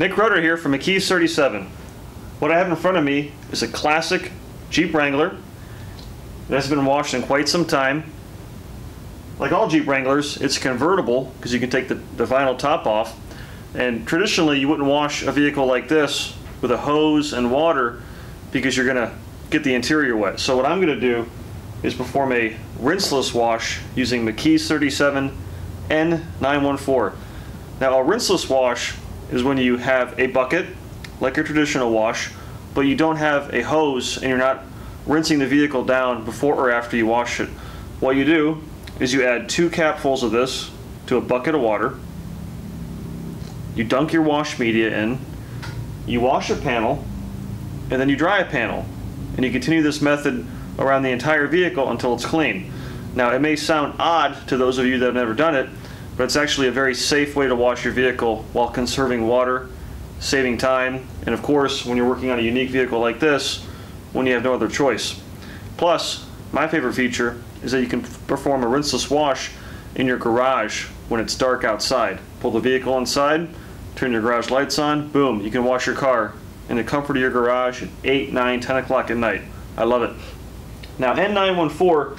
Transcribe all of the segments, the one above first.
Nick Roeder here from McKees 37. What I have in front of me is a classic Jeep Wrangler. that has been washed in quite some time. Like all Jeep Wranglers, it's convertible because you can take the, the vinyl top off. And traditionally, you wouldn't wash a vehicle like this with a hose and water because you're going to get the interior wet. So what I'm going to do is perform a rinseless wash using McKees 37 N914. Now a rinseless wash is when you have a bucket, like a traditional wash, but you don't have a hose and you're not rinsing the vehicle down before or after you wash it. What you do is you add two capfuls of this to a bucket of water, you dunk your wash media in, you wash a panel, and then you dry a panel. And you continue this method around the entire vehicle until it's clean. Now, it may sound odd to those of you that have never done it, but it's actually a very safe way to wash your vehicle while conserving water, saving time, and of course, when you're working on a unique vehicle like this, when you have no other choice. Plus, my favorite feature is that you can perform a rinseless wash in your garage when it's dark outside. Pull the vehicle inside, turn your garage lights on, boom, you can wash your car in the comfort of your garage at 8, 9, 10 o'clock at night. I love it. Now, N914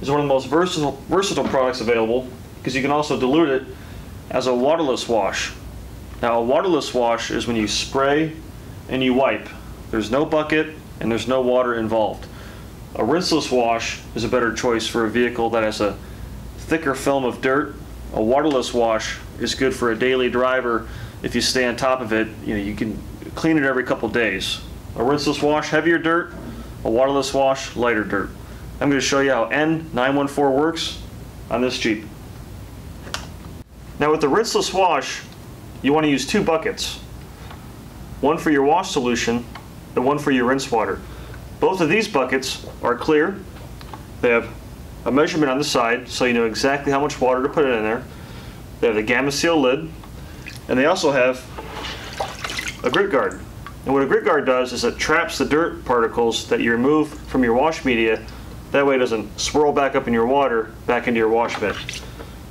is one of the most versatile, versatile products available because you can also dilute it as a waterless wash. Now, a waterless wash is when you spray and you wipe. There's no bucket and there's no water involved. A rinseless wash is a better choice for a vehicle that has a thicker film of dirt. A waterless wash is good for a daily driver if you stay on top of it. You know, you can clean it every couple days. A rinseless wash, heavier dirt. A waterless wash, lighter dirt. I'm going to show you how N914 works on this Jeep. Now with the rinseless wash, you want to use two buckets. One for your wash solution and one for your rinse water. Both of these buckets are clear. They have a measurement on the side so you know exactly how much water to put in there. They have the Gamma Seal lid and they also have a grit guard. And what a grit guard does is it traps the dirt particles that you remove from your wash media. That way it doesn't swirl back up in your water back into your wash bin.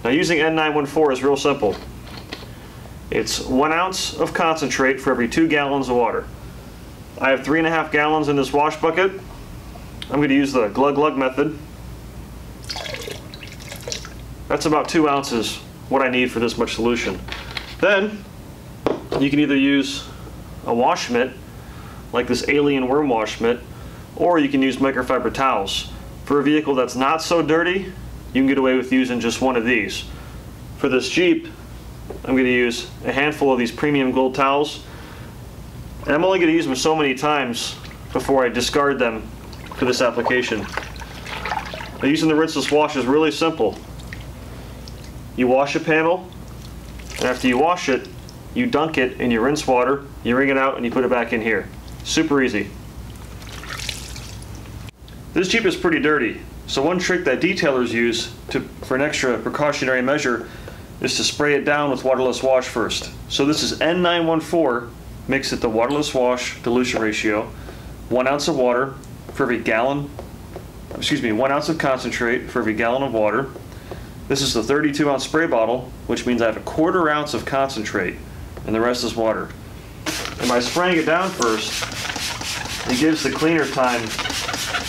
Now using N914 is real simple. It's one ounce of concentrate for every two gallons of water. I have three and a half gallons in this wash bucket. I'm going to use the glug glug method. That's about two ounces what I need for this much solution. Then you can either use a wash mitt like this alien worm wash mitt or you can use microfiber towels. For a vehicle that's not so dirty you can get away with using just one of these. For this Jeep I'm going to use a handful of these premium gold towels and I'm only going to use them so many times before I discard them for this application. Now, using the rinseless wash is really simple. You wash a panel, and after you wash it, you dunk it in your rinse water, you wring it out, and you put it back in here. Super easy. This Jeep is pretty dirty, so one trick that detailers use to, for an extra precautionary measure is to spray it down with waterless wash first. So this is N914 mix it the waterless wash dilution ratio, one ounce of water for every gallon, excuse me, one ounce of concentrate for every gallon of water. This is the 32 ounce spray bottle, which means I have a quarter ounce of concentrate and the rest is water. And by spraying it down first, it gives the cleaner time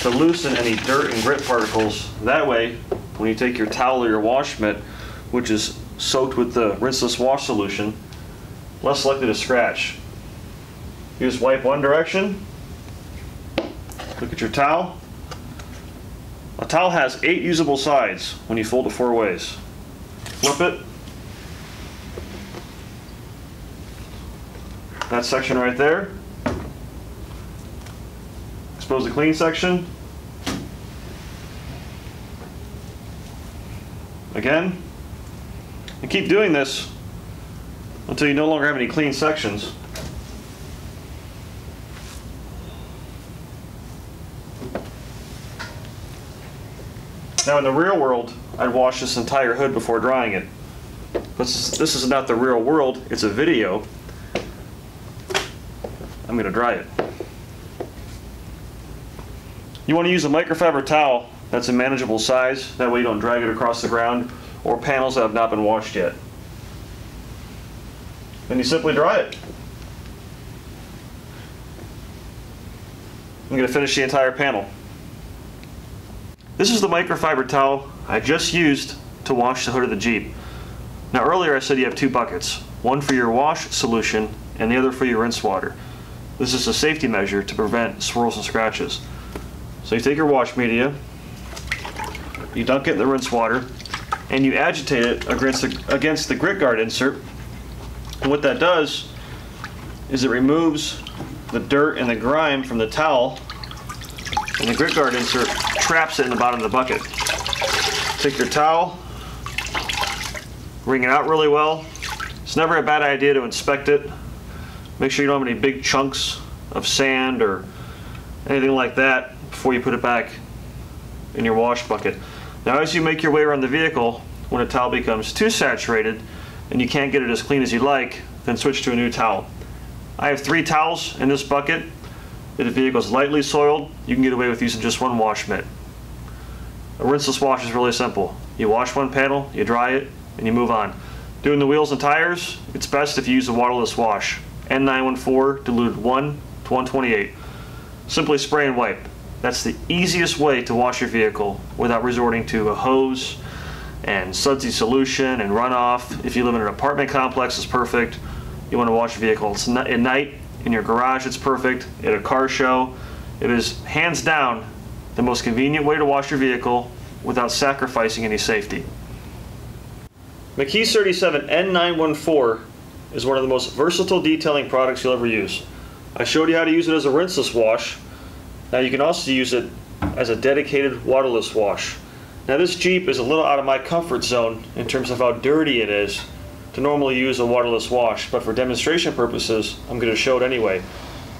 to loosen any dirt and grit particles. That way, when you take your towel or your wash mitt, which is soaked with the rinseless wash solution, less likely to scratch. You just wipe one direction. Look at your towel. A towel has eight usable sides when you fold it four ways. Flip it. That section right there. Expose the clean section. Again. And keep doing this until you no longer have any clean sections. Now in the real world, I'd wash this entire hood before drying it. But this is not the real world, it's a video. I'm going to dry it. You want to use a microfiber towel that's a manageable size, that way you don't drag it across the ground, or panels that have not been washed yet. Then you simply dry it. I'm going to finish the entire panel. This is the microfiber towel I just used to wash the hood of the Jeep. Now earlier I said you have two buckets, one for your wash solution and the other for your rinse water. This is a safety measure to prevent swirls and scratches. So you take your wash media, you dunk it in the rinse water, and you agitate it against the, against the grit guard insert. And what that does is it removes the dirt and the grime from the towel, and the grit guard insert traps it in the bottom of the bucket. Take your towel, wring it out really well. It's never a bad idea to inspect it. Make sure you don't have any big chunks of sand or anything like that before you put it back in your wash bucket. Now as you make your way around the vehicle, when a towel becomes too saturated and you can't get it as clean as you'd like, then switch to a new towel. I have three towels in this bucket. If the vehicle is lightly soiled, you can get away with using just one wash mitt. A rinseless wash is really simple. You wash one panel, you dry it, and you move on. Doing the wheels and tires, it's best if you use a waterless wash. N914 diluted 1 to 128. Simply spray and wipe. That's the easiest way to wash your vehicle without resorting to a hose and sudsy solution and runoff. If you live in an apartment complex, it's perfect. You want to wash your vehicle at night in your garage, it's perfect. At a car show, it is hands down the most convenient way to wash your vehicle without sacrificing any safety. McKee's 37 N914 is one of the most versatile detailing products you'll ever use. I showed you how to use it as a rinseless wash. Now you can also use it as a dedicated waterless wash. Now this Jeep is a little out of my comfort zone in terms of how dirty it is to normally use a waterless wash, but for demonstration purposes, I'm going to show it anyway.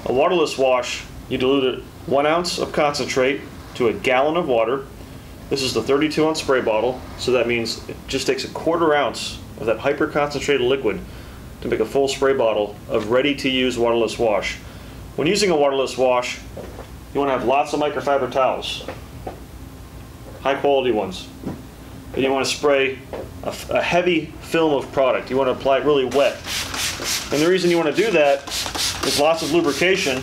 A waterless wash, you dilute it one ounce of concentrate to a gallon of water. This is the 32 ounce spray bottle, so that means it just takes a quarter ounce of that hyper concentrated liquid to make a full spray bottle of ready to use waterless wash. When using a waterless wash, you want to have lots of microfiber towels, high quality ones. And you want to spray a, a heavy film of product. You want to apply it really wet. And the reason you want to do that is lots of lubrication.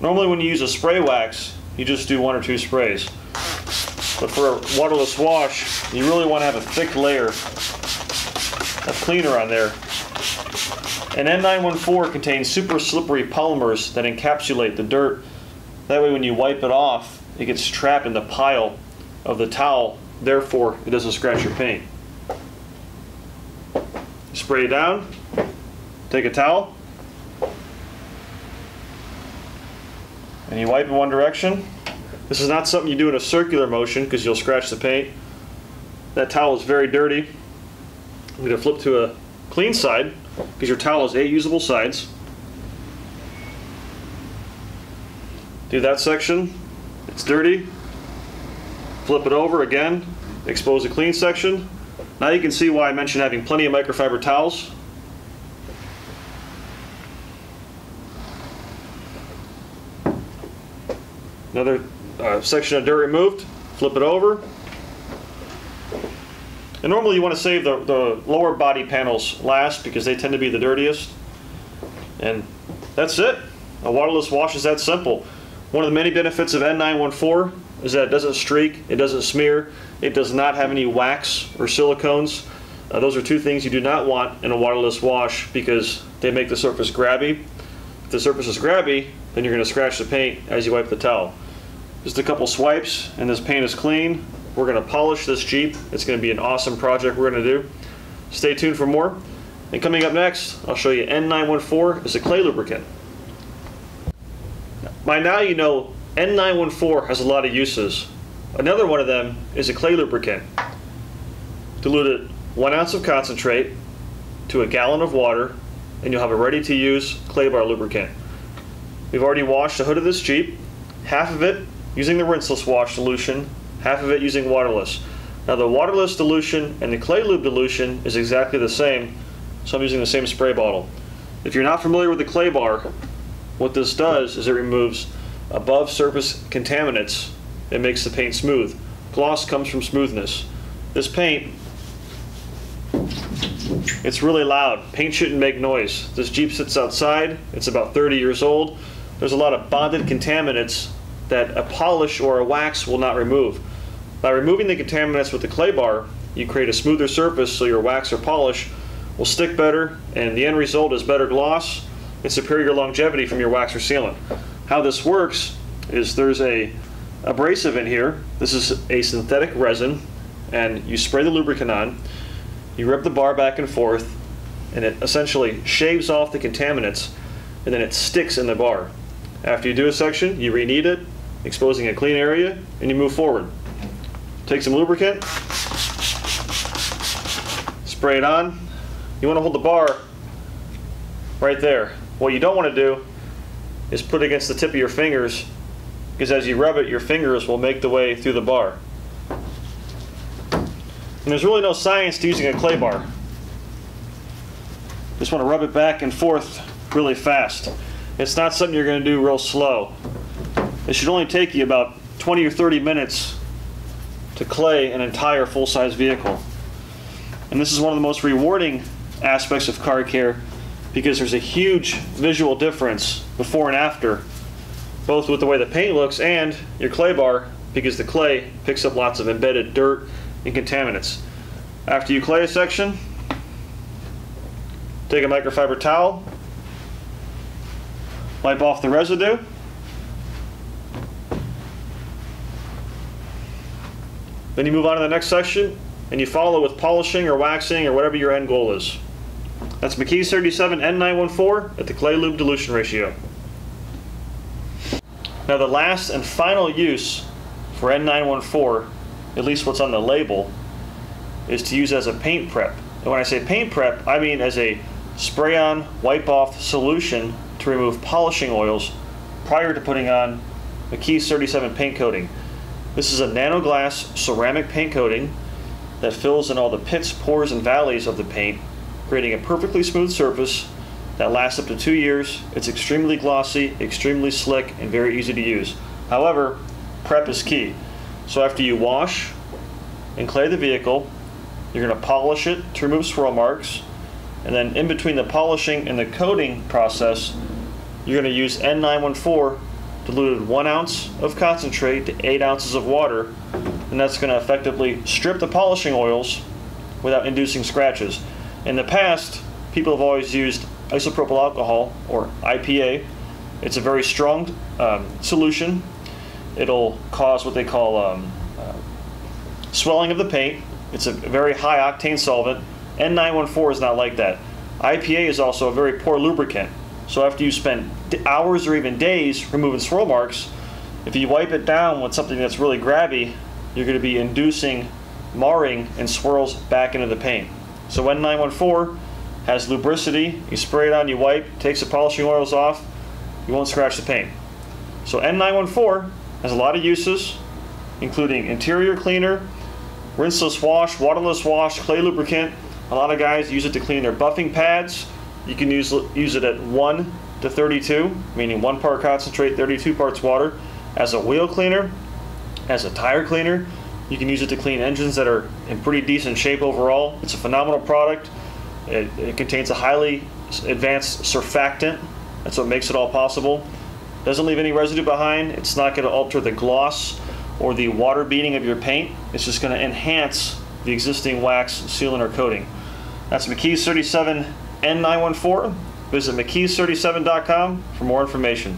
Normally when you use a spray wax, you just do one or two sprays. But for a waterless wash, you really want to have a thick layer of cleaner on there. And N914 contains super slippery polymers that encapsulate the dirt. That way when you wipe it off, it gets trapped in the pile of the towel, therefore it doesn't scratch your paint. Spray it down, take a towel, and you wipe in one direction. This is not something you do in a circular motion because you'll scratch the paint. That towel is very dirty. I'm going to flip to a clean side because your towel has eight usable sides. Do that section. It's dirty. Flip it over again. Expose the clean section. Now you can see why I mentioned having plenty of microfiber towels. Another uh, section of dirt removed. Flip it over. And normally you want to save the, the lower body panels last because they tend to be the dirtiest. And that's it. A waterless wash is that simple. One of the many benefits of N914 is that it doesn't streak, it doesn't smear, it does not have any wax or silicones. Uh, those are two things you do not want in a waterless wash because they make the surface grabby. If the surface is grabby, then you're going to scratch the paint as you wipe the towel. Just a couple swipes and this paint is clean. We're going to polish this Jeep. It's going to be an awesome project we're going to do. Stay tuned for more. And coming up next, I'll show you N914 is a clay lubricant. By now you know N914 has a lot of uses. Another one of them is a clay lubricant. Dilute it one ounce of concentrate to a gallon of water and you'll have a ready to use clay bar lubricant. We've already washed the hood of this Jeep, half of it using the rinseless wash solution, half of it using waterless. Now the waterless dilution and the clay lube dilution is exactly the same, so I'm using the same spray bottle. If you're not familiar with the clay bar, what this does is it removes above surface contaminants and makes the paint smooth. Gloss comes from smoothness. This paint, it's really loud. Paint shouldn't make noise. This Jeep sits outside. It's about 30 years old. there's a lot of bonded contaminants that a polish or a wax will not remove. By removing the contaminants with the clay bar, you create a smoother surface so your wax or polish will stick better and the end result is better gloss and superior longevity from your wax or sealant. How this works is there's a abrasive in here. This is a synthetic resin and you spray the lubricant on, you rub the bar back and forth and it essentially shaves off the contaminants and then it sticks in the bar. After you do a section, you reknead it, exposing a clean area, and you move forward. Take some lubricant, spray it on. You want to hold the bar right there. What you don't want to do is put it against the tip of your fingers because as you rub it, your fingers will make the way through the bar. And there's really no science to using a clay bar. Just want to rub it back and forth really fast. It's not something you're going to do real slow. It should only take you about 20 or 30 minutes to clay an entire full-size vehicle. And this is one of the most rewarding aspects of car care because there's a huge visual difference before and after, both with the way the paint looks and your clay bar because the clay picks up lots of embedded dirt and contaminants. After you clay a section, take a microfiber towel, wipe off the residue, Then you move on to the next section and you follow with polishing or waxing or whatever your end goal is. That's McKee's 37 N914 at the clay lube dilution ratio. Now the last and final use for N914, at least what's on the label, is to use as a paint prep. And when I say paint prep, I mean as a spray-on, wipe-off solution to remove polishing oils prior to putting on McKee's 37 paint coating. This is a nanoglass ceramic paint coating that fills in all the pits, pores, and valleys of the paint, creating a perfectly smooth surface that lasts up to two years. It's extremely glossy, extremely slick, and very easy to use. However, prep is key. So after you wash and clay the vehicle, you're going to polish it to remove swirl marks, and then in between the polishing and the coating process, you're going to use N914 diluted one ounce of concentrate to eight ounces of water, and that's going to effectively strip the polishing oils without inducing scratches. In the past, people have always used isopropyl alcohol or IPA. It's a very strong um, solution. It'll cause what they call um, uh, swelling of the paint. It's a very high octane solvent. N914 is not like that. IPA is also a very poor lubricant. So after you spend hours or even days removing swirl marks, if you wipe it down with something that's really grabby, you're going to be inducing marring and swirls back into the paint. So N914 has lubricity, you spray it on, you wipe, takes the polishing oils off, you won't scratch the paint. So N914 has a lot of uses, including interior cleaner, rinseless wash, waterless wash, clay lubricant. A lot of guys use it to clean their buffing pads, you can use, use it at 1 to 32, meaning 1 part concentrate, 32 parts water, as a wheel cleaner, as a tire cleaner. You can use it to clean engines that are in pretty decent shape overall. It's a phenomenal product. It, it contains a highly advanced surfactant. That's what makes it all possible. Doesn't leave any residue behind. It's not going to alter the gloss or the water beading of your paint. It's just going to enhance the existing wax, sealant, or coating. That's McKee's 37 N914. Visit McKees37.com for more information.